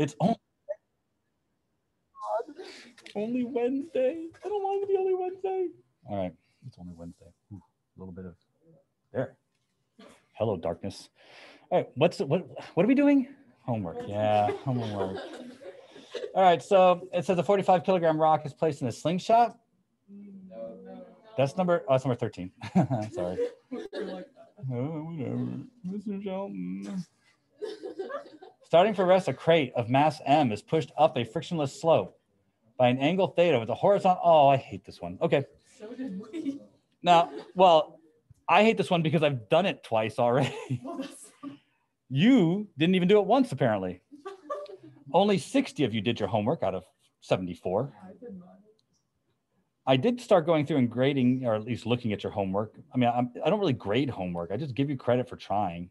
It's only only Wednesday. I don't want it to be only Wednesday. All right, it's only Wednesday. Ooh, a little bit of there. Hello, darkness. All right, what's what? What are we doing? Homework. Yeah, homework. All right, so it says a 45 kilogram rock is placed in a slingshot. That's number. Oh, that's number 13. Sorry. Oh, whatever. Mr. Shelton. Starting for rest, a crate of mass M is pushed up a frictionless slope by an angle theta with a horizontal. Oh, I hate this one. Okay. So did we. Now, well, I hate this one because I've done it twice already. Well, You didn't even do it once, apparently. Only 60 of you did your homework out of 74. I did not. I did start going through and grading, or at least looking at your homework. I mean, I'm, I don't really grade homework. I just give you credit for trying.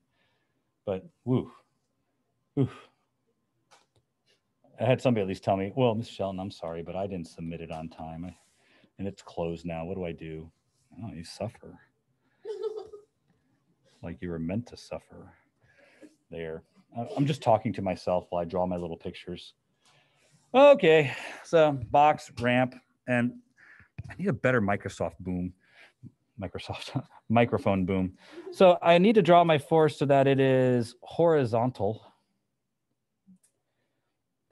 But woo, woo. I had somebody at least tell me, "Well, Mr. Shelton, I'm sorry, but I didn't submit it on time, I, and it's closed now. What do I do?" Oh, you suffer like you were meant to suffer. There, I'm just talking to myself while I draw my little pictures. Okay, so box ramp, and I need a better Microsoft boom, Microsoft microphone boom. So I need to draw my force so that it is horizontal.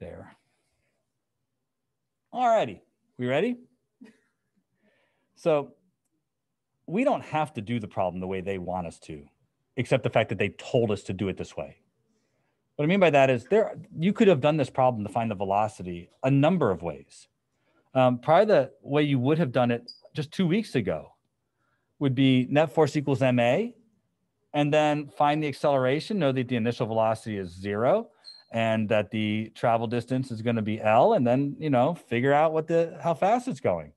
There. All righty, we ready? So we don't have to do the problem the way they want us to, except the fact that they told us to do it this way. What I mean by that is there you could have done this problem to find the velocity a number of ways. Um, probably the way you would have done it just two weeks ago would be net force equals ma, and then find the acceleration. Know that the initial velocity is zero, and that the travel distance is going to be l, and then you know figure out what the how fast it's going.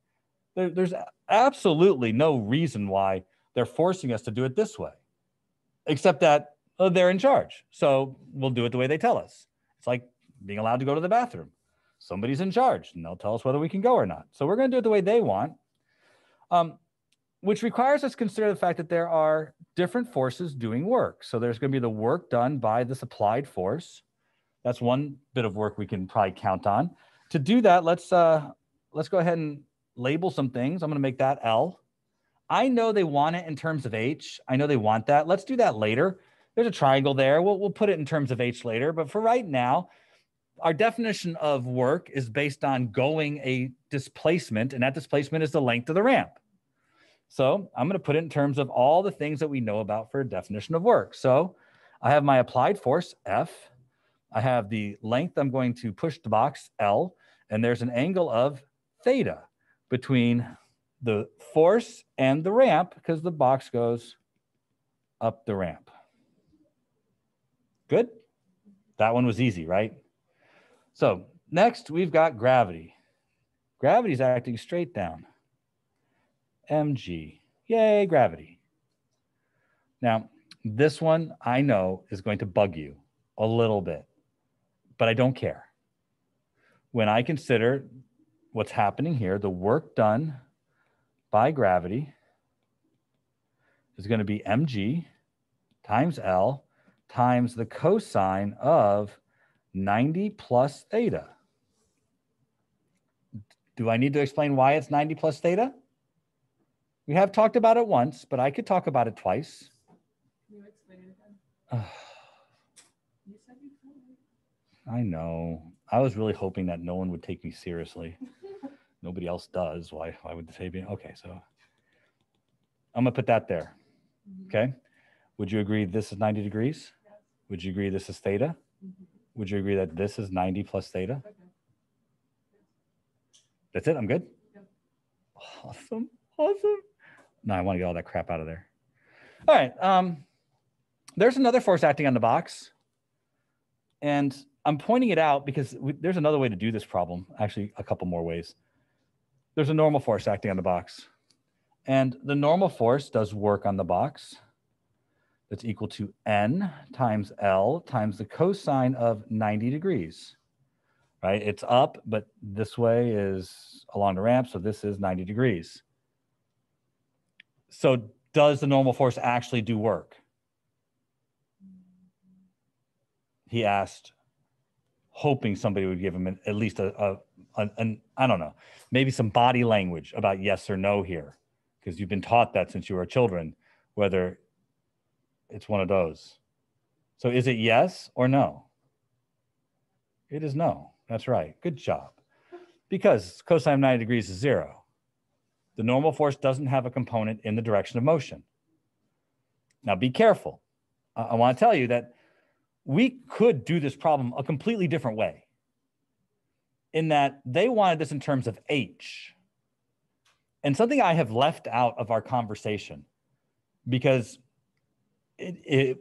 There, there's absolutely no reason why they're forcing us to do it this way, except that oh, they're in charge. So we'll do it the way they tell us. It's like being allowed to go to the bathroom. Somebody's in charge and they'll tell us whether we can go or not. So we're going to do it the way they want, um, which requires us to consider the fact that there are different forces doing work. So there's going to be the work done by this applied force. That's one bit of work we can probably count on. To do that, let's uh, let's go ahead and label some things. I'm going to make that L. I know they want it in terms of H. I know they want that. Let's do that later. There's a triangle there. We'll, we'll put it in terms of H later. But for right now, our definition of work is based on going a displacement, and that displacement is the length of the ramp. So I'm going to put it in terms of all the things that we know about for a definition of work. So I have my applied force, F. I have the length I'm going to push the box, L, and there's an angle of theta between the force and the ramp because the box goes up the ramp. Good? That one was easy, right? So next we've got gravity. Gravity's acting straight down. mg. Yay, gravity. Now, this one I know is going to bug you a little bit, but I don't care. When I consider what's happening here, the work done by gravity is going to be mg times L times the cosine of 90 plus theta. Do I need to explain why it's 90 plus theta? We have talked about it once, but I could talk about it twice. Can you explain it again? You said you told me. I know. I was really hoping that no one would take me seriously. Nobody else does. Why, why would they be? Okay, so I'm going to put that there. Mhm. Okay. Would you agree this is 90 degrees? Yes. Would you agree this is theta? Mhm. Would you agree that this is 90 plus theta? Okay. That's it. I'm good. Yep. Awesome. Awesome. No, I want to get all that crap out of there. All right. Um, there's another force acting on the box. And I'm pointing it out because we, there's another way to do this problem. Actually, a couple more ways. There's a normal force acting on the box. And the normal force does work on the box. That's equal to N times L times the cosine of 90 degrees right? It's up, but this way is along the ramp. So this is 90 degrees. So does the normal force actually do work? He asked hoping somebody would give him an, at least a, a an, an I don't know, maybe some body language about yes or no here, because you've been taught that since you were children, whether it's one of those. So is it yes or no? It is no. That's right. Good job. Because cosine of 90 degrees is zero. The normal force doesn't have a component in the direction of motion. Now be careful. I, I want to tell you that we could do this problem a completely different way in that they wanted this in terms of H. And something I have left out of our conversation because it, it,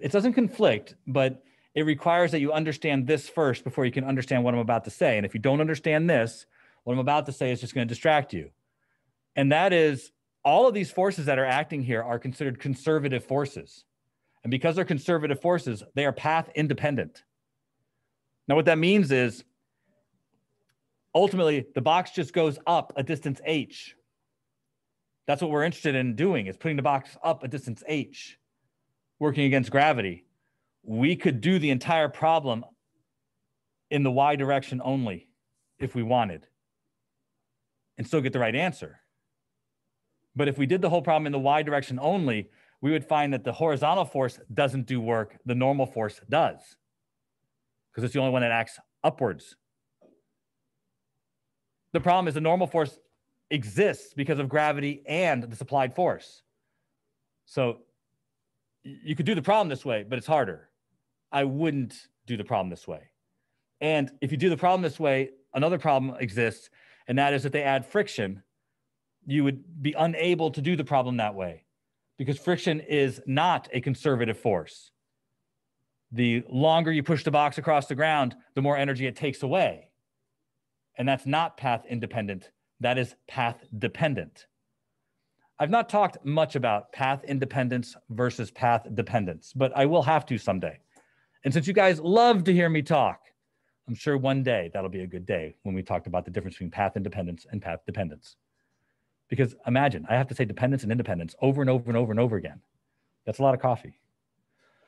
it doesn't conflict, but it requires that you understand this first before you can understand what I'm about to say. And if you don't understand this, what I'm about to say is just going to distract you. And that is all of these forces that are acting here are considered conservative forces. And because they're conservative forces, they are path independent. Now, what that means is ultimately the box just goes up a distance h. That's what we're interested in doing is putting the box up a distance h, working against gravity. We could do the entire problem in the y direction only if we wanted and still get the right answer. But if we did the whole problem in the y direction only, we would find that the horizontal force doesn't do work, the normal force does, because it's the only one that acts upwards. The problem is the normal force exists because of gravity and the supplied force. So you could do the problem this way, but it's harder. I wouldn't do the problem this way. And if you do the problem this way, another problem exists, and that is that they add friction. You would be unable to do the problem that way because friction is not a conservative force. The longer you push the box across the ground, the more energy it takes away. And that's not path independent, that is path dependent. I've not talked much about path independence versus path dependence, but I will have to someday. And since you guys love to hear me talk, I'm sure one day that'll be a good day when we talked about the difference between path independence and path dependence. Because imagine I have to say dependence and independence over and over and over and over again. That's a lot of coffee.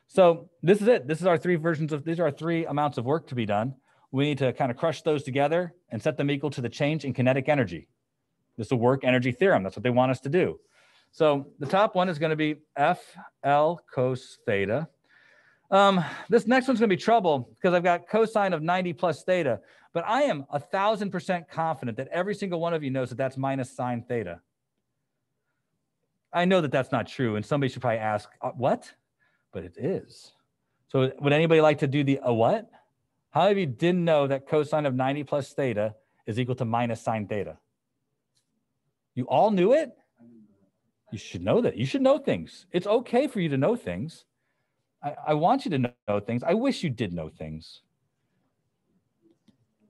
So this is it. This is our three versions of these are our three amounts of work to be done. We need to kind of crush those together and set them equal to the change in kinetic energy. This is a work energy theorem. That's what they want us to do. So the top one is going to be FL cos theta. Um, this next one's going to be trouble because I've got cosine of 90 plus theta. But I am a thousand percent confident that every single one of you knows that that's minus sine theta. I know that that's not true, and somebody should probably ask, uh, what? But it is. So would anybody like to do the a what? How many of you didn't know that cosine of 90 plus theta is equal to minus sine theta? You all knew it? You should know that. You should know things. It's okay for you to know things. I, I want you to know things. I wish you did know things.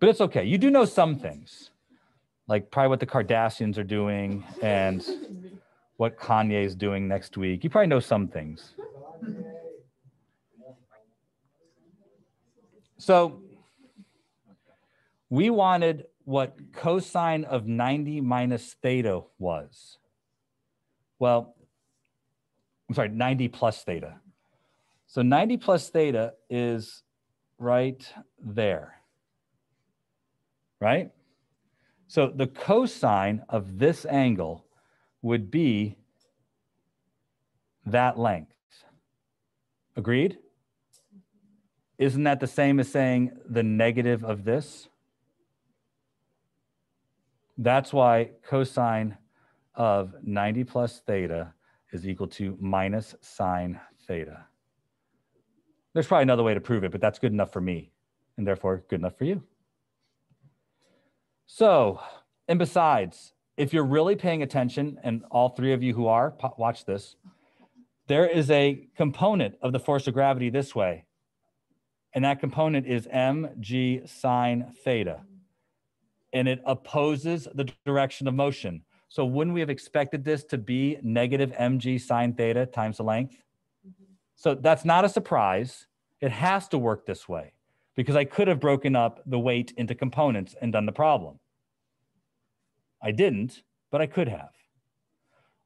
But it's okay. You do know some things, like probably what the Kardashians are doing and what Kanye is doing next week. You probably know some things. So we wanted what cosine of 90 minus theta was. Well, I'm sorry, 90 plus theta. So 90 plus theta is right there right? So the cosine of this angle would be that length. Agreed? Isn't that the same as saying the negative of this? That's why cosine of 90 plus theta is equal to minus sine theta. There's probably another way to prove it, but that's good enough for me and therefore good enough for you. So, and besides, if you're really paying attention, and all three of you who are, watch this, there is a component of the force of gravity this way. And that component is mg sine theta. And it opposes the direction of motion. So wouldn't we have expected this to be negative mg sine theta times the length? So that's not a surprise. It has to work this way because I could have broken up the weight into components and done the problem. I didn't, but I could have.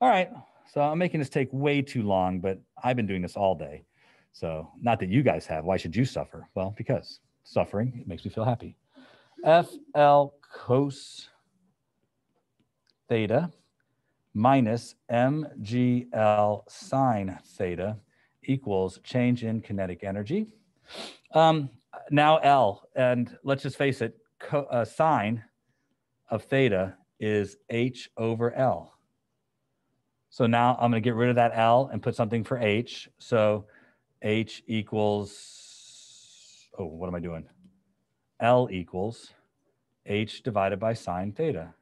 All right, so I'm making this take way too long, but I've been doing this all day. So not that you guys have. Why should you suffer? Well, because. suffering. It makes me feel happy. FL cos theta minus MGL sine theta equals change in kinetic energy. Um, now L, and let's just face it, co- uh, sine of theta is H over L. So now I'm going to get rid of that L and put something for H. So H equals, oh, what am I doing? L equals H divided by sine theta.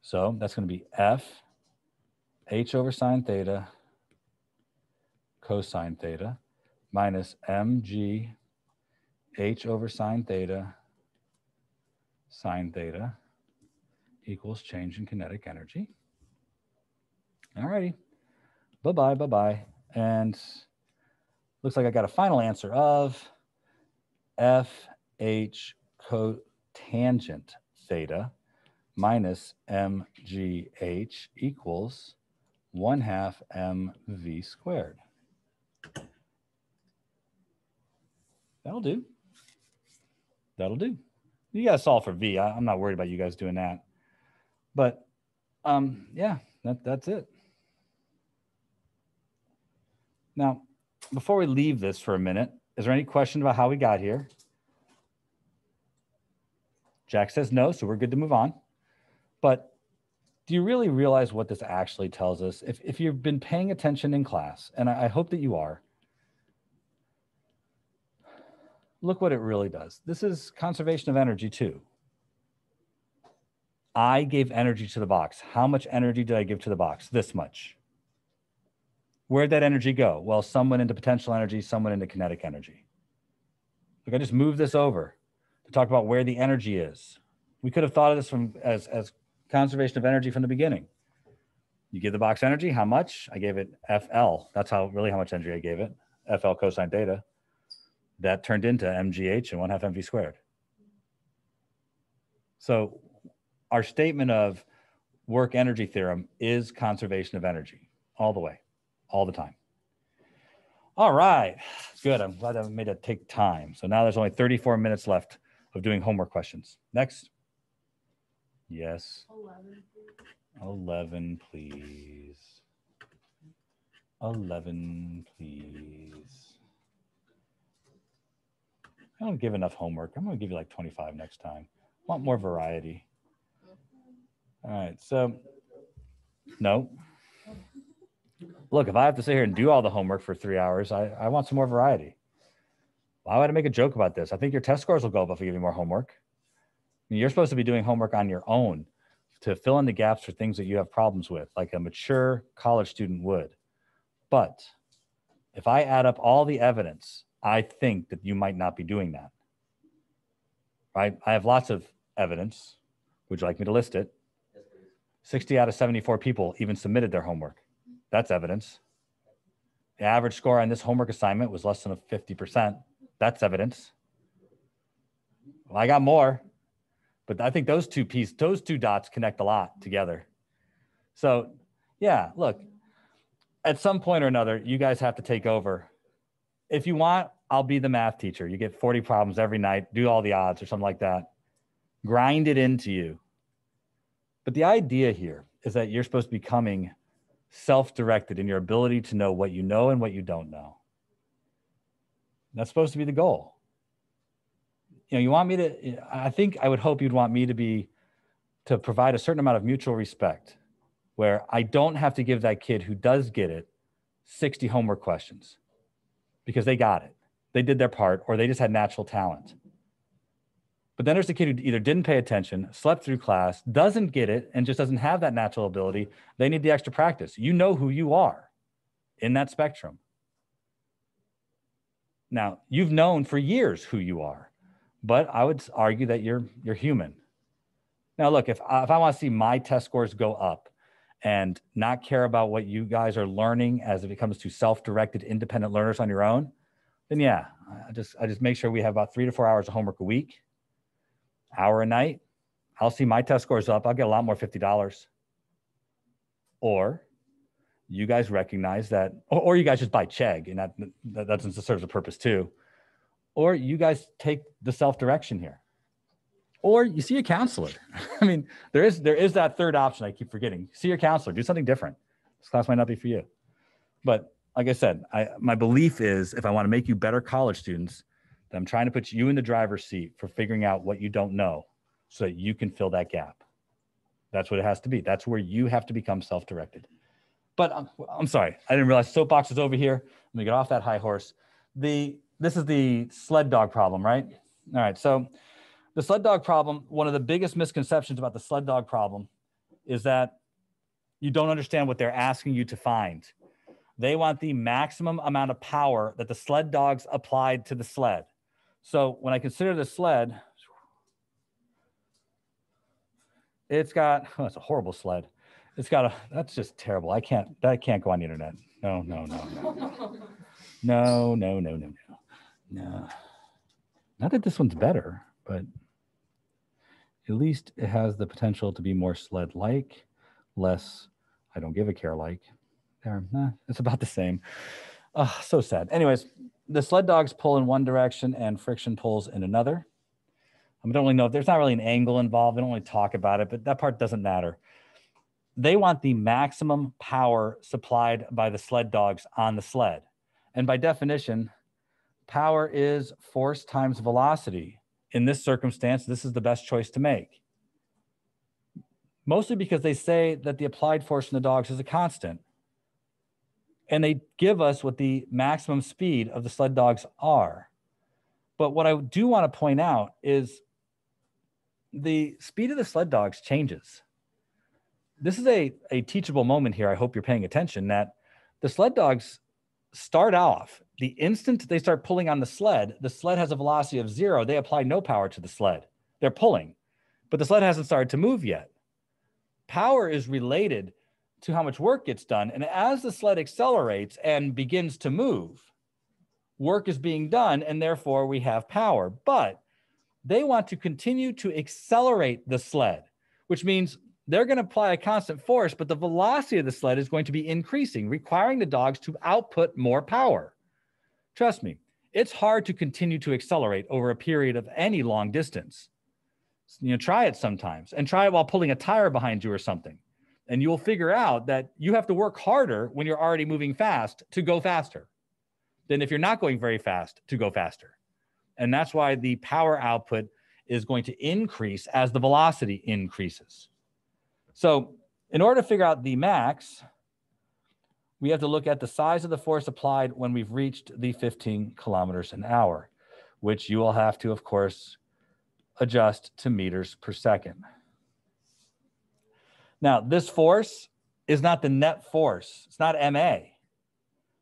So that's going to be F H over sine theta cosine theta minus mg h over sine theta sine theta equals change in kinetic energy. All righty. Bye-bye, bye-bye. And looks like I got a final answer of FH cotangent theta minus mgh equals 1 half mv squared. That'll do. That'll do. You guys solve for V. I, I'm not worried about you guys doing that. But um, yeah, that, that's it. Now, before we leave this for a minute, is there any question about how we got here? Jack says no, so we're good to move on. But do you really realize what this actually tells us? If, if you've been paying attention in class, and I, I hope that you are, look what it really does. This is conservation of energy too. I gave energy to the box. How much energy did I give to the box? This much. Where'd that energy go? Well, some went into potential energy, some went into kinetic energy. Look, I just moved this over to talk about where the energy is. We could have thought of this from as, as conservation of energy from the beginning. You give the box energy, how much? I gave it FL. That's how really how much energy I gave it. FL cosine theta. That turned into MGH and one half MV squared. So our statement of work energy theorem is conservation of energy all the way, all the time. All right, good. I'm glad I made it take time. So now there's only 34 minutes left of doing homework questions. Next. Yes. 11. 11, please. 11, please. I don't give enough homework. I'm going to give you like 25 next time. Want more variety. All right. So, no. Look, if I have to sit here and do all the homework for three hours, I, I want some more variety. Why would I make a joke about this? I think your test scores will go up if I give you more homework. I mean, you're supposed to be doing homework on your own to fill in the gaps for things that you have problems with, like a mature college student would. But if I add up all the evidence, I think that you might not be doing that. Right? I have lots of evidence. Would you like me to list it? 60 out of 74 people even submitted their homework. That's evidence. The average score on this homework assignment was less than a 50%. That's evidence. Well, I got more, but I think those two pieces, those two dots connect a lot together. So, yeah, look, at some point or another, you guys have to take over. If you want, I'll be the math teacher. You get 40 problems every night, do all the odds or something like that. Grind it into you. But the idea here is that you're supposed to be coming self directed in your ability to know what you know and what you don't know. That's supposed to be the goal. You know, you want me to, I think I would hope you'd want me to be, to provide a certain amount of mutual respect where I don't have to give that kid who does get it 60 homework questions because they got it. They did their part or they just had natural talent. But then there's the kid who either didn't pay attention, slept through class, doesn't get it, and just doesn't have that natural ability. They need the extra practice. You know who you are in that spectrum. Now, you've known for years who you are, but I would argue that you're you're human. Now, look, if if I want to see my test scores go up and not care about what you guys are learning as it comes to self-directed independent learners on your own, then yeah, I just I just make sure we have about 3 to 4 hours of homework a week hour a night, I'll see my test scores up. I'll get a lot more $50. Or you guys recognize that, or, or you guys just buy Chegg and that, that, that serves a purpose too. or you guys take the self direction here, or you see a counselor. I mean, there is there is that third option. I keep forgetting. See your counselor. Do something different. This class might not be for you, but like I said, I my belief is if I want to make you better college students, that I'm trying to put you in the driver's seat for figuring out what you don't know, so that you can fill that gap. That's what it has to be. That's where you have to become self-directed. But I'm, I'm sorry, I didn't realize soapbox is over here. Let me get off that high horse. The this is the sled dog problem, right? All right. So the sled dog problem, one of the biggest misconceptions about the sled dog problem is that you don't understand what they're asking you to find. They want the maximum amount of power that the sled dogs applied to the sled. So when I consider the sled, it's got, oh, it's a horrible sled. It's got a, that's just terrible. I can't, that can't go on the internet. No, no, no, no. No, no, no, no, no. No. Not that this one's better, but at least it has the potential to be more sled like, less I don't give a care like. There, nah, it's about the same. Oh, so sad. Anyways, the sled dogs pull in one direction and friction pulls in another. I don't really know if there's not really an angle involved. They don't really talk about it, but that part doesn't matter. They want the maximum power supplied by the sled dogs on the sled. And by definition, power is force times velocity. In this circumstance, this is the best choice to make. Mostly because they say that the applied force in the dogs is a constant. And they give us what the maximum speed of the sled dogs are. But what I do want to point out is the speed of the sled dogs changes. This is a, a teachable moment here. I hope you're paying attention that the sled dogs start off the instant they start pulling on the sled, the sled has a velocity of zero. They apply no power to the sled. They're pulling, but the sled hasn't started to move yet. Power is related to how much work gets done. And as the sled accelerates and begins to move, work is being done, and therefore we have power. But they want to continue to accelerate the sled, which means they're going to apply a constant force, but the velocity of the sled is going to be increasing, requiring the dogs to output more power. Trust me, it's hard to continue to accelerate over a period of any long distance. You know, try it sometimes and try it while pulling a tire behind you or something. And you'll figure out that you have to work harder when you're already moving fast to go faster than if you're not going very fast to go faster. And that's why the power output is going to increase as the velocity increases. So in order to figure out the max, we have to look at the size of the force applied when we've reached the 15 kilometers an hour, which you will have to, of course, adjust to meters per second. Now, this force is not the net force. It's not MA.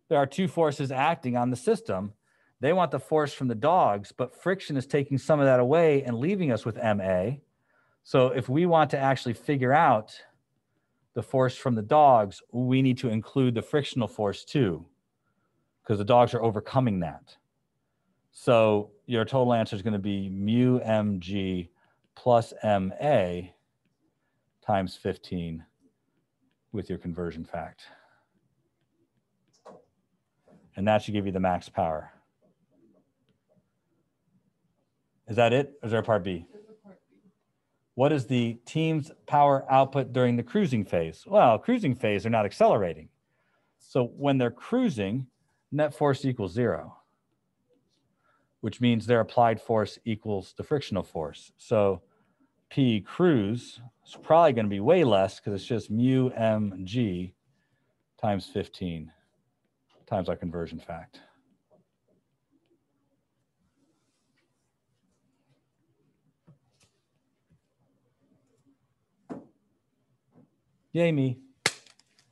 There are two forces acting on the system. They want the force from the dogs, but friction is taking some of that away and leaving us with MA. So if we want to actually figure out the force from the dogs, we need to include the frictional force too, because the dogs are overcoming that. So your total answer is going to be mu mg plus ma times 15 with your conversion fact. And that should give you the max power. Is that it? Or is there a part B? What is the team's power output during the cruising phase? Well, cruising phase, they're not accelerating. So when they're cruising, net force equals zero, which means their applied force equals the frictional force. So P cruise is probably going to be way less because it's just mu mg times 15 times our conversion fact. Yay, me.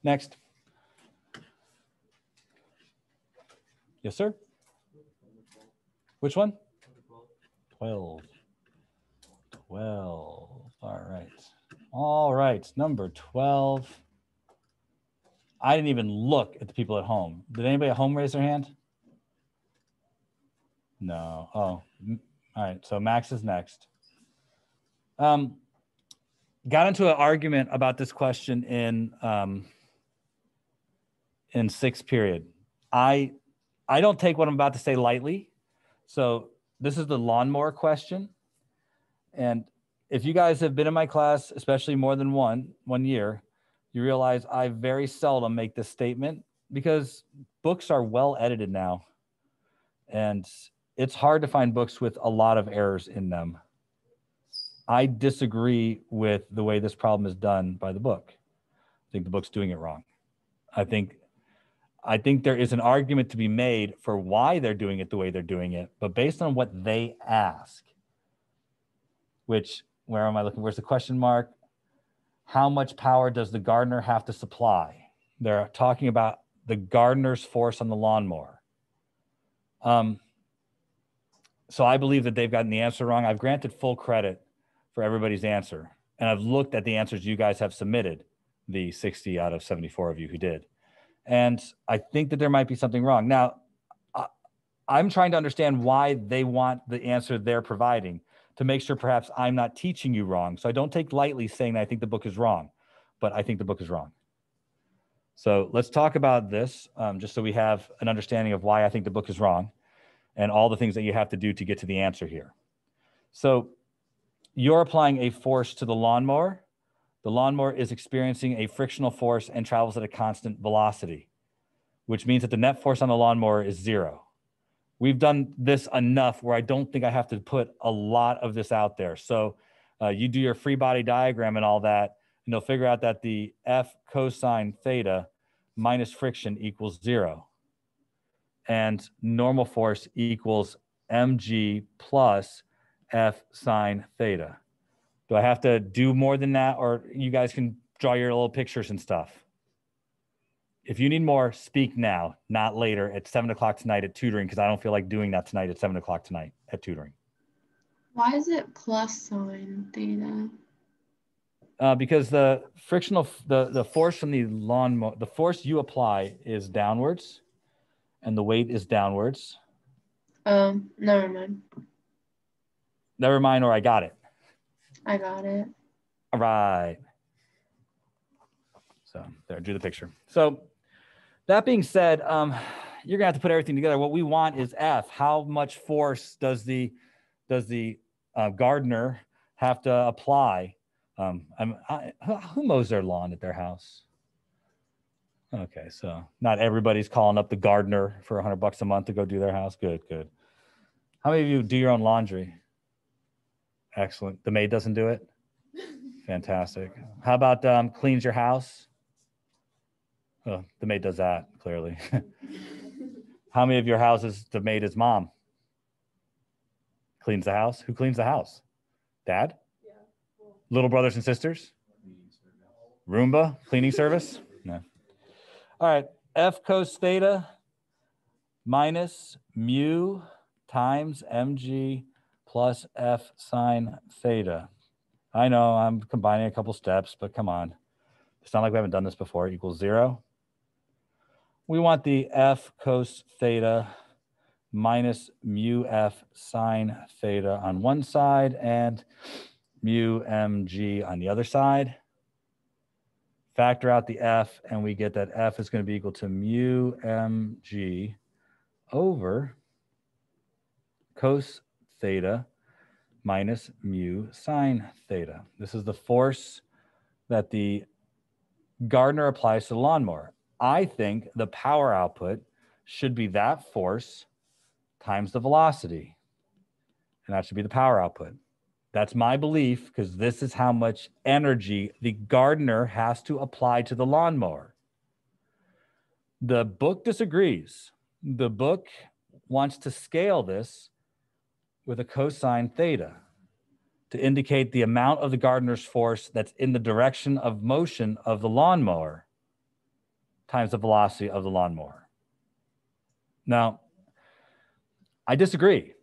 Next. Yes, sir. Which one? 12. 12. All right. All right. Number 12. I didn't even look at the people at home. Did anybody at home raise their hand? No. Oh, all right. So Max is next. Um, got into an argument about this question in um, in sixth period. I I don't take what I'm about to say lightly, So this is the lawnmower question. And if you guys have been in my class, especially more than one, one year, you realize I very seldom make this statement because books are well edited now. And it's hard to find books with a lot of errors in them. I disagree with the way this problem is done by the book. I think the book's doing it wrong. I think I think there is an argument to be made for why they're doing it the way they're doing it, but based on what they ask, which where am I looking? Where's the question mark? How much power does the gardener have to supply? They're talking about the gardener's force on the lawnmower. Um, so I believe that they've gotten the answer wrong. I've granted full credit for everybody's answer, and I've looked at the answers you guys have submitted, the 60 out of 74 of you who did. And I think that there might be something wrong. Now, I'm trying to understand why they want the answer they're providing to make sure perhaps I'm not teaching you wrong. So I don't take lightly saying that I think the book is wrong, but I think the book is wrong. So let's talk about this um, just so we have an understanding of why I think the book is wrong and all the things that you have to do to get to the answer here. So you're applying a force to the lawnmower the lawnmower is experiencing a frictional force and travels at a constant velocity, which means that the net force on the lawnmower is zero. We've done this enough where I don't think I have to put a lot of this out there. So uh, you do your free body diagram and all that, and you'll figure out that the F cosine theta minus friction equals zero. And normal force equals mg plus F sine theta. Do I have to do more than that, or you guys can draw your little pictures and stuff? If you need more, speak now, not later at seven o'clock tonight at tutoring, because I don't feel like doing that tonight at seven o'clock tonight at tutoring. Why is it plus sine theta? Uh, because the frictional, the, the force from the lawn, the force you apply is downwards and the weight is downwards. Um, never mind. Never mind, or I got it. I got it. All right. So there, I drew the picture. So that being said, um, you're gonna have to put everything together. What we want is F. How much force does the does the uh, gardener have to apply? Um, I'm, I, who mows their lawn at their house? Okay, so not everybody's calling up the gardener for hundred bucks a month to go do their house. Good, good. How many of you do your own laundry? Excellent. The maid doesn't do it? Fantastic. How about um, cleans your house? Oh, the maid does that, clearly. How many of your houses the maid is mom? Cleans the house? Who cleans the house? Dad? Yeah. Little brothers and sisters? Roomba cleaning service? No. All right. F cos theta minus mu times mg plus f sine theta. I know I'm combining a couple steps, but come on. It's not like we haven't done this before. Equals zero. We want the f cos theta minus mu f sine theta on one side and mu mg on the other side. Factor out the f and we get that f is going to be equal to mu mg over cos theta minus mu sine theta. This is the force that the gardener applies to the lawnmower. I think the power output should be that force times the velocity. And that should be the power output. That's my belief because this is how much energy the gardener has to apply to the lawnmower. The book disagrees. The book wants to scale this with a cosine theta to indicate the amount of the gardener's force that's in the direction of motion of the lawnmower times the velocity of the lawnmower. Now, I disagree.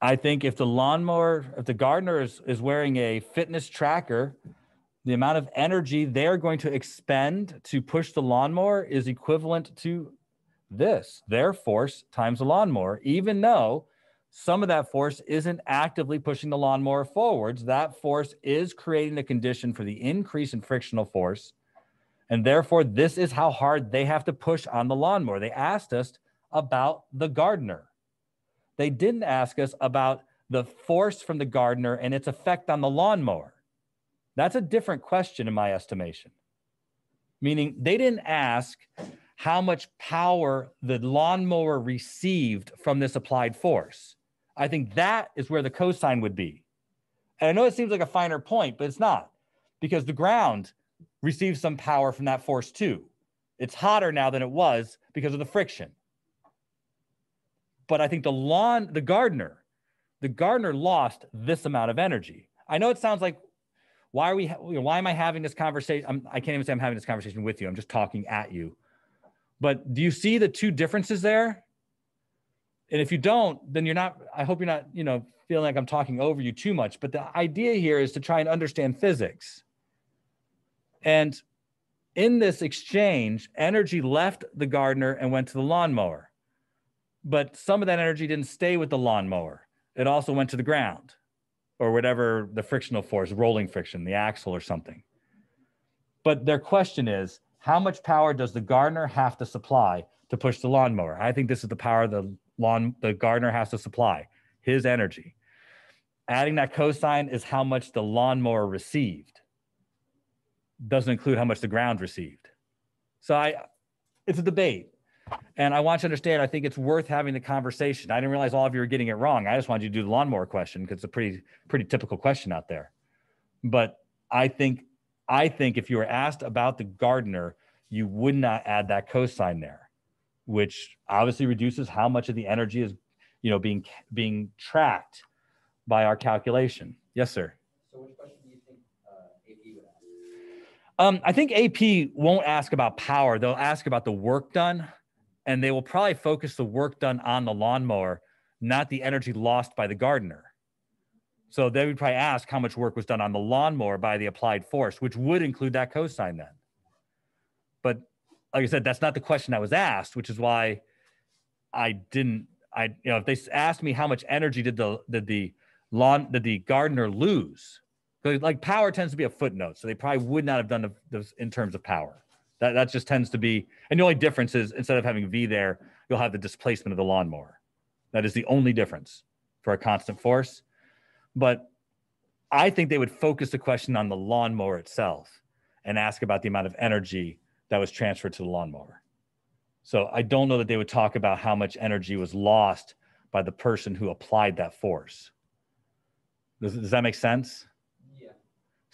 I think if the lawnmower, if the gardener is, is wearing a fitness tracker, the amount of energy they're going to expend to push the lawnmower is equivalent to this, their force times the lawnmower, even though some of that force isn't actively pushing the lawnmower forwards. That force is creating a condition for the increase in frictional force. And therefore, this is how hard they have to push on the lawnmower. They asked us about the gardener. they didn't ask us about the force from the gardener and its effect on the lawnmower. That's a different question in my estimation. Meaning they didn't ask how much power the lawnmower received from this applied force. I think that is where the cosine would be. And I know it seems like a finer point, but it's not because the ground receives some power from that force too. It's hotter now than it was because of the friction. But I think the lawn, the gardener, the gardener lost this amount of energy. I know it sounds like, why are we, why am I having this conversation? I'm, I can't even say I'm having this conversation with you. I'm just talking at you. But do you see the two differences there? And if you don't, then you're not, I hope you're not, you know, feeling like I'm talking over you too much. But the idea here is to try and understand physics. And in this exchange, energy left the gardener and went to the lawnmower. But some of that energy didn't stay with the lawnmower. It also went to the ground or whatever the frictional force, rolling friction, the axle or something. But their question is how much power does the gardener have to supply to push the lawnmower? I think this is the power the lawn the gardener has to supply, his energy. Adding that cosine is how much the lawnmower received doesn't include how much the ground received. So I, it's a debate. And I want you to understand, I think it's worth having the conversation. I didn't realize all of you were getting it wrong. I just wanted you to do the lawnmower question because it's a pretty, pretty typical question out there. But I think, I think if you were asked about the gardener, you would not add that cosine there, which obviously reduces how much of the energy is, you know, being being tracked by our calculation. Yes, sir. So which question do you think uh, AP would ask? Um, I think AP won't ask about power. They'll ask about the work done, and they will probably focus the work done on the lawnmower, not the energy lost by the gardener. So they would probably ask how much work was done on the lawnmower by the applied force, which would include that cosine then. But like I said, that's not the question that was asked, which is why I didn't. I you know if they asked me how much energy did the did the lawn did the gardener lose, like power tends to be a footnote, so they probably would not have done those in terms of power. That that just tends to be, and the only difference is instead of having V there, you'll have the displacement of the lawnmower. That is the only difference for a constant force. But I think they would focus the question on the lawnmower itself and ask about the amount of energy that was transferred to the lawnmower. So I don't know that they would talk about how much energy was lost by the person who applied that force. Does, does that make sense?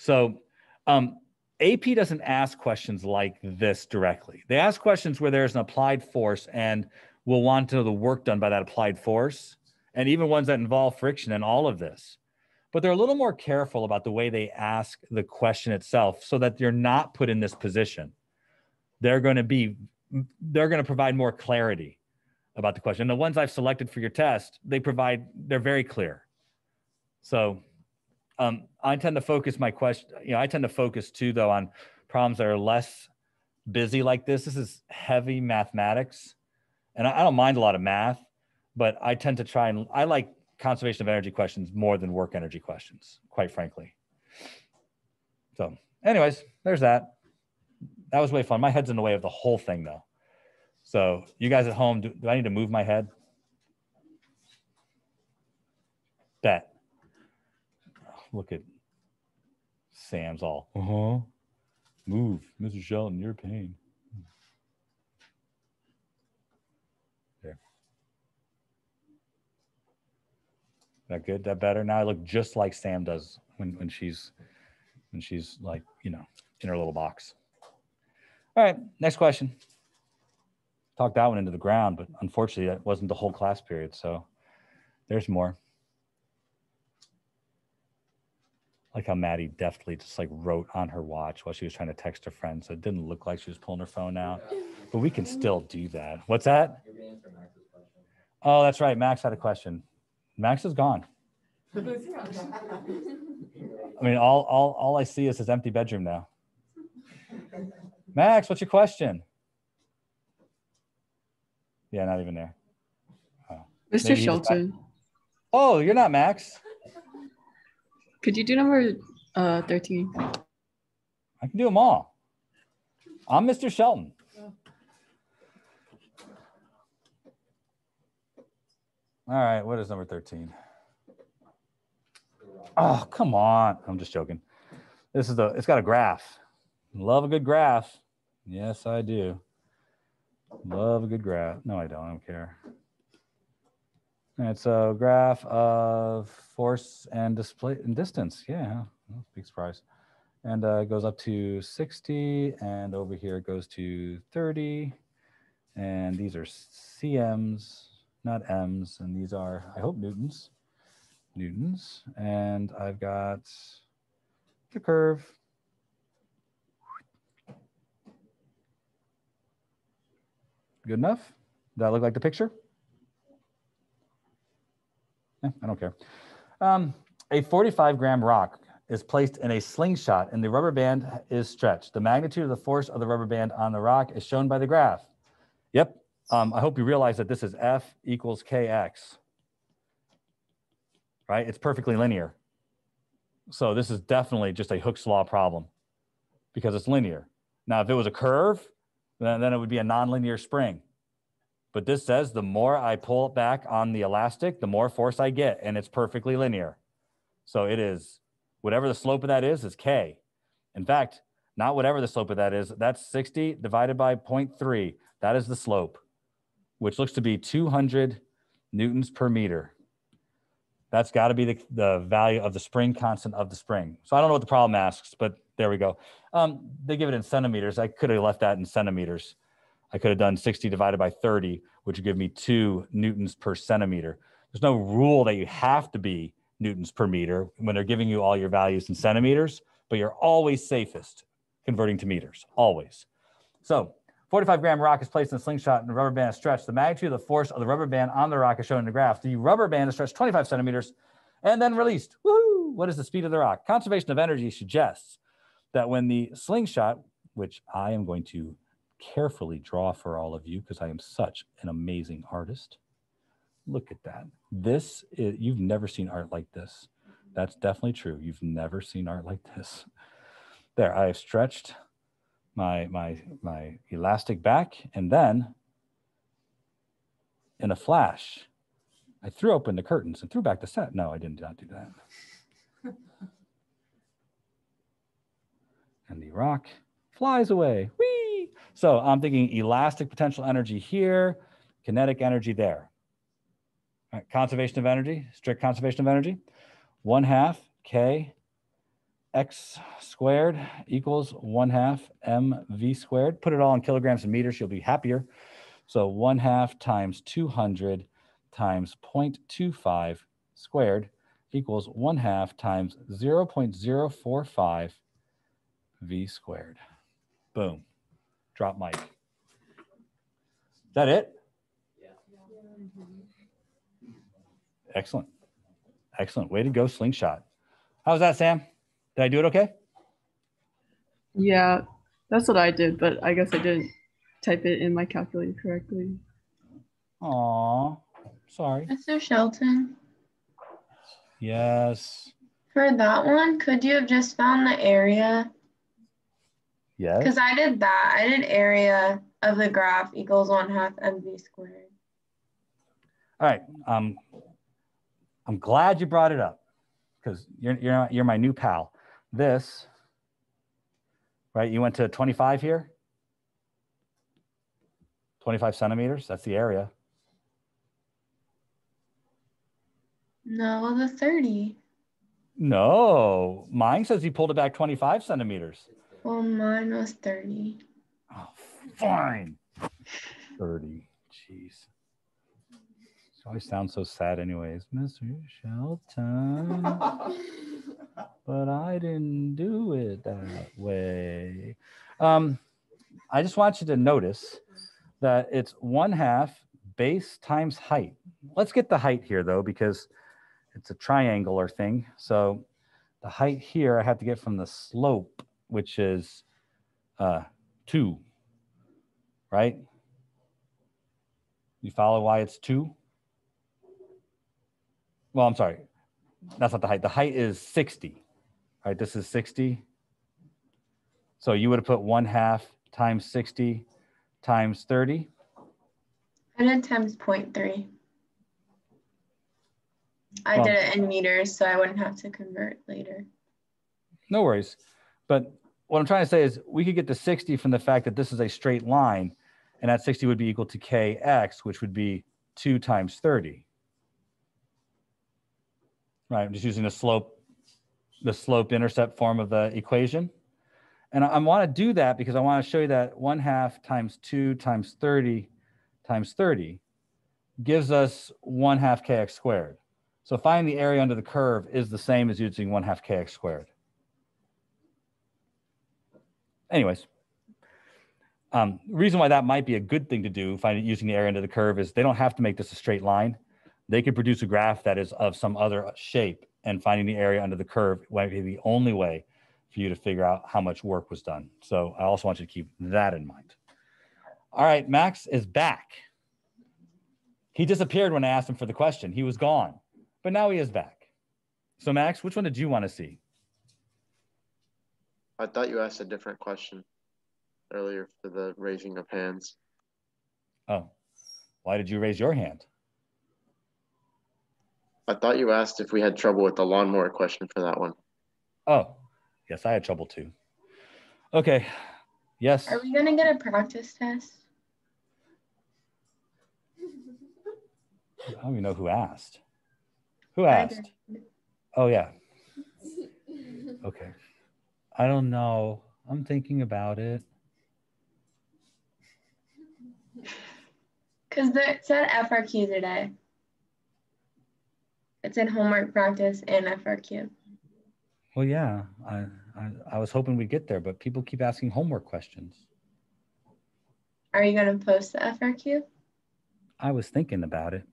So um, AP doesn't ask questions like this directly. They ask questions where there's an applied force and will want to know the work done by that applied force, and even ones that involve friction and all of this. But they're a little more careful about the way they ask the question itself so that you're not put in this position. They're going to be, they're going to provide more clarity about the question. And the ones I've selected for your test, they provide, they're very clear. So um, I tend to focus my question, you know, I tend to focus too, though, on problems that are less busy like this. This is heavy mathematics. And I, I don't mind a lot of math, but I tend to try and I like conservation of energy questions more than work energy questions, quite frankly. So, anyways, there's that. That was way fun. My head's in the way of the whole thing, though. So, you guys at home, do, do I need to move my head? Bet. Look at Sam's all, uh huh. Move, Mr. Shelton, you're a pain. There. That good? That better? Now I look just like Sam does when, when she's when she's like, you know, in her little box. All right, next question. Talked that one into the ground, but unfortunately that wasn't the whole class period. So there's more. Like how Maddie deftly just like wrote on her watch while she was trying to text her friend. So it didn't look like she was pulling her phone out, but we can still do that. What's that? You're gonna answer Max's question. Oh, that's right. Max had a question. Max is gone. I mean, all, all, all I see is his empty bedroom now. Max, what's your question? Yeah, not even there. Oh. Mr. Maybe Shelton, Oh, you're not Max. Could you do number uh 13? I can do them all. I'm Mr. Shelton. All right, what is number 13? Oh, come on. I'm just joking. This is the, it's got a graph. Love a good graph. Yes, I do. Love a good graph. No, I don't. I don't care. It's a graph of force and display and distance. Yeah, big surprise. And uh, goes up to 60, and over here it goes to 30. And these are CMs, not M's, and these are, I hope, Newtons. Newtons. And I've got the curve. Good enough? Does that look like the picture? Eh, I don't care. Um, a 45 gram rock is placed in a slingshot and the rubber band is stretched. The magnitude of the force of the rubber band on the rock is shown by the graph. Yep. Um, I hope you realize that this is F equals KX. Right? It's perfectly linear. So this is definitely just a Hooke's law problem because it's linear. Now, if it was a curve, then, then it would be a nonlinear spring. But this says the more I pull it back on the elastic, the more force I get, and it's perfectly linear. So it is whatever the slope of that is, is K. In fact, not whatever the slope of that is, that's 60 divided by 0.3. That is the slope, which looks to be 200 newtons per meter. That's got to be the, the value of the spring constant of the spring. So I don't know what the problem asks, but there we go. Um, they give it in centimeters. I could have left that in centimeters. I could have done 60 divided by 30, which would give me two newtons per centimeter. There's no rule that you have to be newtons per meter when they're giving you all your values in centimeters, but you're always safest converting to meters, always. So 45 gram rock is placed in a slingshot and the rubber band is stretched. The magnitude of the force of the rubber band on the rock is shown in the graph. The rubber band is stretched 25 centimeters and then released. Woohoo! What is the speed of the rock? Conservation of energy suggests that when the slingshot, which I am going to carefully draw for all of you because I am such an amazing artist. Look at that. This is, you've never seen art like this. Mm-hmm. That's definitely true. You've never seen art like this. There, I have stretched my my my elastic back and then in a flash, I threw open the curtains and threw back the set. No, I did not do that. and the rock flies away. Whee! So I'm thinking elastic potential energy here, kinetic energy there. conservation of energy, strict conservation of energy. One half K x squared equals one half mv squared. Put it all in kilograms and meters, you'll be happier. So one half times 200 times 0.25 squared equals one half times 0.045 v squared. Boom. Drop mic. Is that it? Yeah. Excellent. Excellent. Way to go, slingshot. How was that, Sam? Did I do it okay? Yeah, that's what I did, but I guess I didn't type it in my calculator correctly. Aw, sorry. Mr. Shelton, Yes. for that one, could you have just found the area? Yes. Because I did that. I did area of the graph equals one half mv squared. All right. Um, I'm glad you brought it up because you're, you're, you're my new pal. This, right? You went to 25 here? 25 centimeters. That's the area. No, the 30. No, mine says he pulled it back 25 centimeters. Well, mine was 30. Oh, fine. 30. Jeez. It always sounds so sad, anyways. Mr. Shelton. but I didn't do it that way. Um, I just want you to notice that it's one half base times height. Let's get the height here, though, because it's a triangular thing. So the height here I have to get from the slope which is uh, 2, right? You follow why it's 2? Well, I'm sorry. That's not the height. The height is 60, right? This is 60. So you would have put 1 half times 60 times 30. I did times 0.3. I Well- did it in meters, so I wouldn't have to convert later. No worries. But what I'm trying to say is we could get to 60 from the fact that this is a straight line and that 60 would be equal to kx, which would be 2 times 30. Right, I'm just using the slope, the slope intercept form of the equation. And I, I want to do that because I want to show you that 1 half times 2 times 30 times 30 gives us 1 half kx squared. So finding the area under the curve is the same as using 1 half kx squared. Anyways, um, reason why that might be a good thing to do, finding using the area under the curve, is they don't have to make this a straight line. They could produce a graph that is of some other shape, and finding the area under the curve might be the only way for you to figure out how much work was done. So I also want you to keep that in mind. All right, Max is back. He disappeared when I asked him for the question. He was gone, but now he is back. So Max, which one did you want to see? I thought you asked a different question earlier for the raising of hands. Oh, why did you raise your hand? I thought you asked if we had trouble with the lawnmower question for that one. Oh, yes, I had trouble too. Okay. Yes. Are we gonna get a practice test? I don't even know who asked. Who asked? Oh, yeah. Okay. I don't know. I'm thinking about it. Cause there, it said FRQ today. It's in homework practice and FRQ. Well, yeah, I, I, I was hoping we'd get there, but people keep asking homework questions. Are you gonna post the FRQ? I was thinking about it.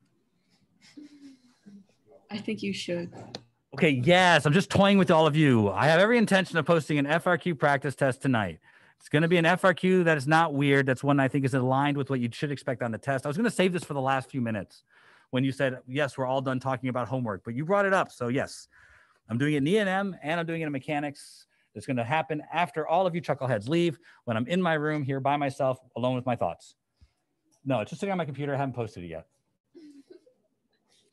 I think you should. Okay, yes, I'm just toying with all of you. I have every intention of posting an FRQ practice test tonight. It's going to be an FRQ that is not weird. That's one I think is aligned with what you should expect on the test. I was going to save this for the last few minutes when you said, yes, we're all done talking about homework, but you brought it up. So, yes, I'm doing it in E&M and I'm doing it in mechanics. It's going to happen after all of you chuckleheads leave when I'm in my room here by myself, alone with my thoughts. No, it's just sitting on my computer. I haven't posted it yet.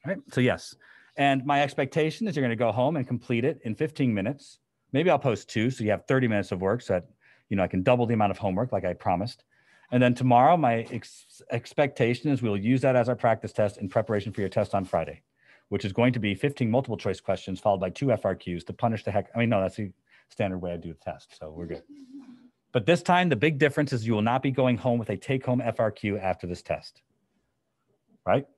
All right. So, yes. And my expectation is you're going to go home and complete it in 15 minutes. Maybe I'll post two, so you have 30 minutes of work, so that you know I can double the amount of homework like I promised. And then tomorrow, my ex- expectation is we'll use that as our practice test in preparation for your test on Friday, which is going to be 15 multiple choice questions followed by two FRQs to punish the heck. I mean, no, that's the standard way I do the test, so we're good. But this time, the big difference is you will not be going home with a take home FRQ after this test, right?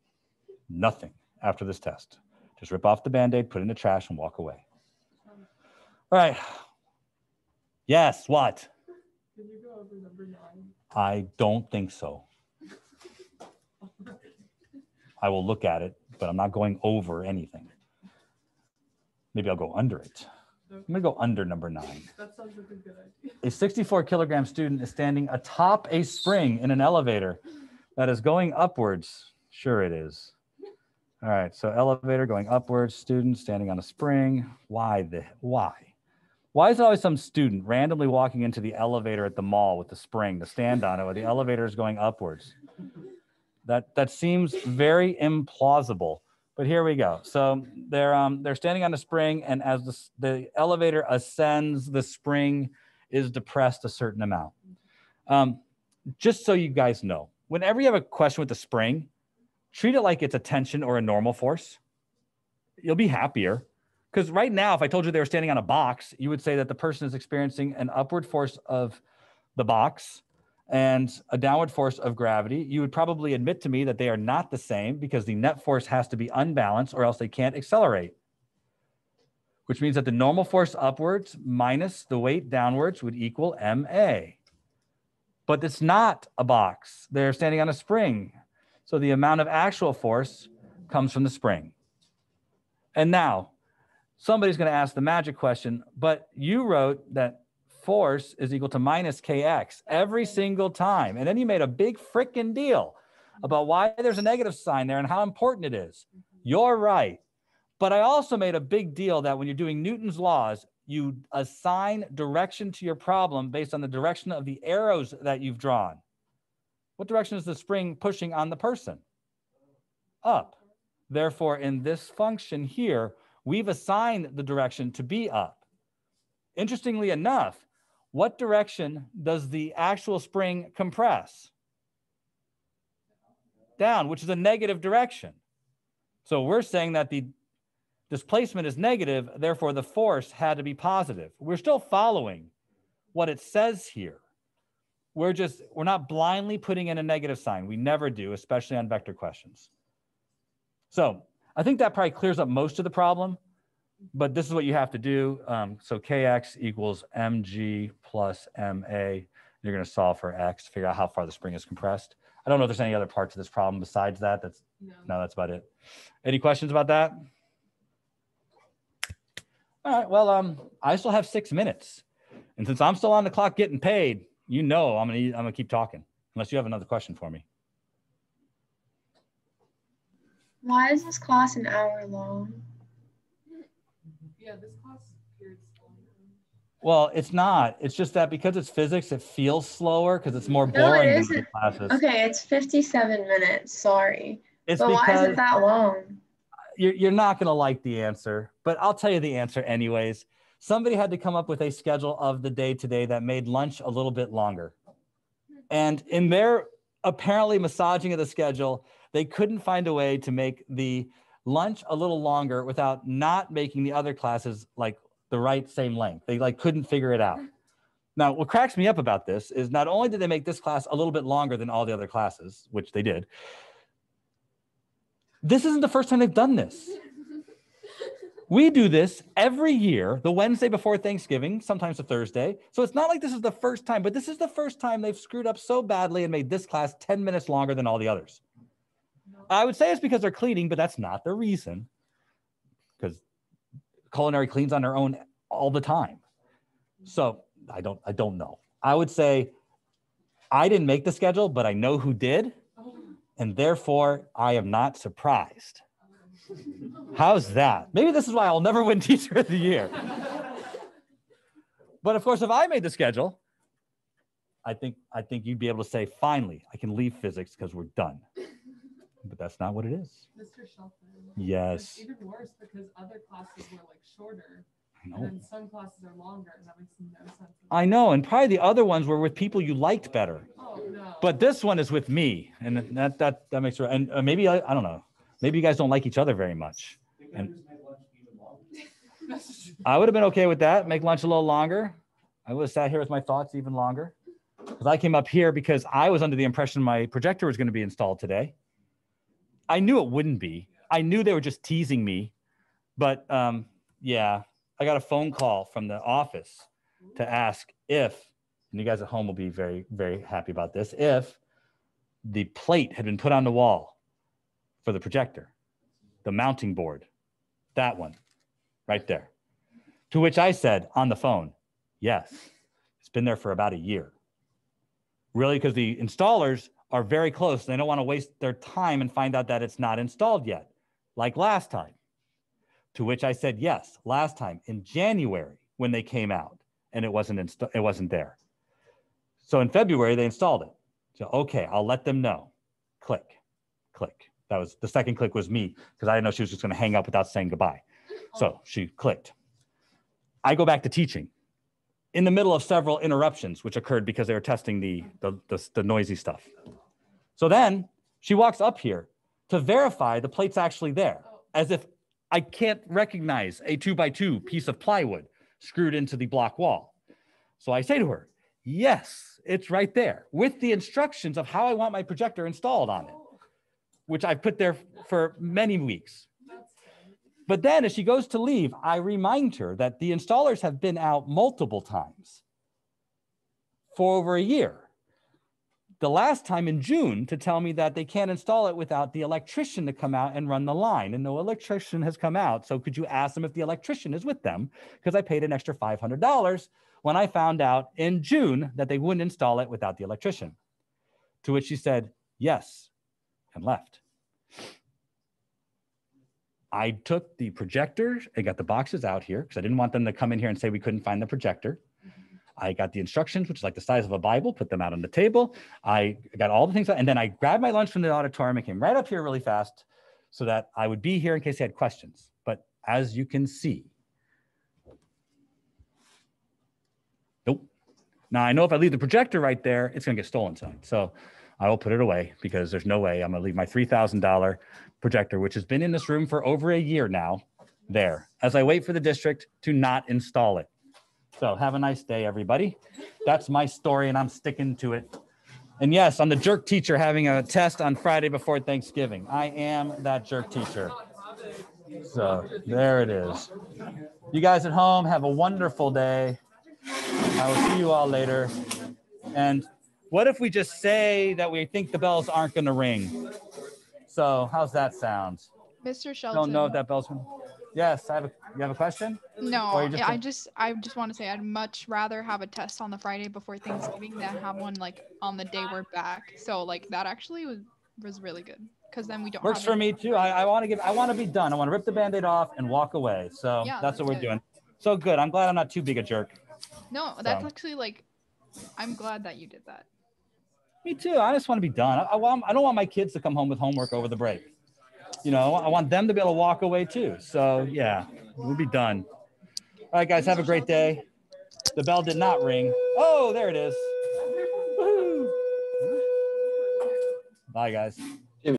Nothing after this test. Just rip off the band aid, put it in the trash, and walk away. All right. Yes, what? Can you go over number nine? I don't think so. I will look at it, but I'm not going over anything. Maybe I'll go under it. I'm going to go under number nine. That sounds like a good idea. A 64 kilogram student is standing atop a spring in an elevator that is going upwards. Sure, it is. All right, so elevator going upwards, student standing on a spring. Why the why? Why is it always some student randomly walking into the elevator at the mall with the spring to stand on it while the elevator is going upwards? That that seems very implausible. But here we go. So they're um, they're standing on a spring, and as the, the elevator ascends, the spring is depressed a certain amount. Um, just so you guys know, whenever you have a question with the spring, treat it like it's a tension or a normal force. You'll be happier. Because right now, if I told you they were standing on a box, you would say that the person is experiencing an upward force of the box and a downward force of gravity. You would probably admit to me that they are not the same because the net force has to be unbalanced or else they can't accelerate. Which means that the normal force upwards minus the weight downwards would equal ma. But it's not a box. They're standing on a spring. So the amount of actual force comes from the spring. And now somebody's going to ask the magic question, but you wrote that force is equal to minus kx every single time. And then you made a big freaking deal about why there's a negative sign there and how important it is. Mm-hmm. You're right. But I also made a big deal that when you're doing Newton's laws, you assign direction to your problem based on the direction of the arrows that you've drawn. What direction is the spring pushing on the person? Up. Therefore, in this function here, we've assigned the direction to be up. Interestingly enough, what direction does the actual spring compress? Down, which is a negative direction. So we're saying that the displacement is negative, therefore the force had to be positive. We're still following what it says here. We're just, we're not blindly putting in a negative sign. We never do, especially on vector questions. So I think that probably clears up most of the problem, but this is what you have to do. Um, so Kx equals mg plus ma. You're gonna solve for x, to figure out how far the spring is compressed. I don't know if there's any other parts of this problem besides that. That's, No. no, that's about it. Any questions about that? All right, well, um, I still have six minutes. And since I'm still on the clock getting paid, you know I'm gonna, I'm gonna keep talking unless you have another question for me. Why is this class an hour long? Yeah, this class appeared slower. Well, it's not. It's just that because it's physics, it feels slower because it's more No, it boring than isn't. classes. Okay, it's 57 minutes. Sorry. It's but why is because it that long? you're, you're not going to like the answer, but I'll tell you the answer anyways. Somebody had to come up with a schedule of the day today that made lunch a little bit longer. And in their apparently massaging of the schedule, they couldn't find a way to make the lunch a little longer without not making the other classes like the right same length. They like couldn't figure it out. Now, what cracks me up about this is not only did they make this class a little bit longer than all the other classes, which they did, this isn't the first time they've done this. We do this every year, the Wednesday before Thanksgiving, sometimes a Thursday. So it's not like this is the first time, but this is the first time they've screwed up so badly and made this class 10 minutes longer than all the others. I would say it's because they're cleaning, but that's not the reason. Because culinary cleans on their own all the time. So I don't I don't know. I would say I didn't make the schedule, but I know who did, and therefore I am not surprised. How's that? Maybe this is why I'll never win teacher of the year. But of course, if I made the schedule, I think I think you'd be able to say, finally, I can leave physics because we're done. But that's not what it is. Mr. Shelton. Yes. It's even worse because other classes were like shorter, I and know. then some classes are longer, and that makes no sense. I know, and probably the other ones were with people you liked better. Oh no. But this one is with me, and that that that makes it. And uh, maybe I, I don't know. Maybe you guys don't like each other very much. And- I would have been okay with that. Make lunch a little longer. I would have sat here with my thoughts even longer. Because I came up here because I was under the impression my projector was going to be installed today. I knew it wouldn't be. I knew they were just teasing me. But um, yeah, I got a phone call from the office to ask if, and you guys at home will be very, very happy about this, if the plate had been put on the wall for the projector, the mounting board, that one right there. To which I said on the phone, yes, it's been there for about a year. Really, because the installers are very close. They don't want to waste their time and find out that it's not installed yet, like last time. To which I said, yes, last time in January when they came out and it wasn't insta- it wasn't there. So in February they installed it. So okay, I'll let them know. Click, click. That was the second click was me because I didn't know she was just going to hang up without saying goodbye. Oh. So she clicked. I go back to teaching in the middle of several interruptions, which occurred because they were testing the, the, the, the noisy stuff. So then she walks up here to verify the plate's actually there, oh. as if I can't recognize a two by two piece of plywood screwed into the block wall. So I say to her, yes, it's right there with the instructions of how I want my projector installed on it, which I've put there for many weeks. But then as she goes to leave, I remind her that the installers have been out multiple times for over a year. The last time in June to tell me that they can't install it without the electrician to come out and run the line. And no electrician has come out. So could you ask them if the electrician is with them? Because I paid an extra $500 when I found out in June that they wouldn't install it without the electrician. To which she said, yes, and left. I took the projector and got the boxes out here because I didn't want them to come in here and say we couldn't find the projector. I got the instructions, which is like the size of a Bible, put them out on the table. I got all the things, and then I grabbed my lunch from the auditorium and came right up here really fast so that I would be here in case they had questions. But as you can see, nope. Now I know if I leave the projector right there, it's gonna get stolen tonight. So I will put it away because there's no way I'm gonna leave my three thousand dollar projector, which has been in this room for over a year now, there as I wait for the district to not install it. So have a nice day, everybody. That's my story, and I'm sticking to it. And yes, I'm the jerk teacher having a test on Friday before Thanksgiving. I am that jerk teacher. So there it is. You guys at home have a wonderful day. I will see you all later. And what if we just say that we think the bells aren't going to ring? So how's that sound? Mr. Shelton. Don't know if that bell's. Yes, I have a. You have a question? No, just I just I just want to say I'd much rather have a test on the Friday before Thanksgiving than have one like on the day we're back. So like that actually was was really good because then we don't. Works for it- me too. I, I want to give. I want to be done. I want to rip the band-aid off and walk away. So Yeah, that's what that's we're good. doing. So good. I'm glad I'm not too big a jerk. No, that's So. actually like, I'm glad that you did that. Me too. I just want to be done. I, I want. I don't want my kids to come home with homework over the break. You know, I want them to be able to walk away too. So yeah, we'll be done. All right, guys. Have a great day. The bell did not ring. Oh, there it is. Bye, guys.